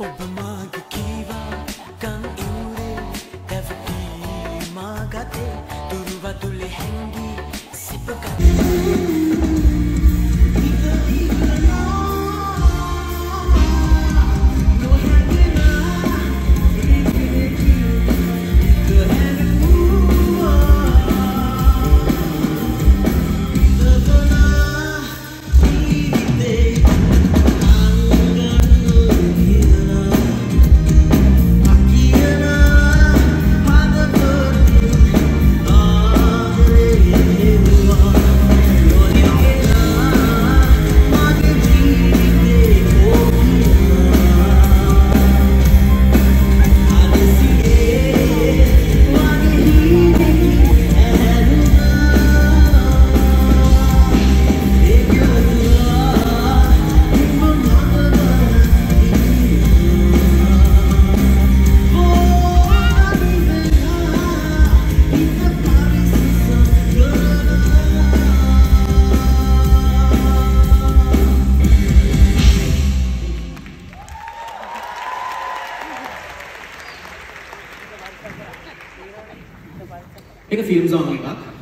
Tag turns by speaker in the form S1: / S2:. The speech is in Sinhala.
S1: ඔබ මාගේ කීවා කන් ඉවුරේ දැවටී මා ගතේ. දුරුවතුලෙ හැංගී
S2: මේක ෆිල්ම් සෝන් එකක්.